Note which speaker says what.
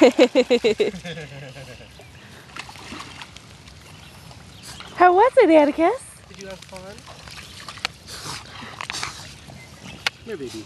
Speaker 1: How was it, Atticus?
Speaker 2: Did you have fun? Here, baby.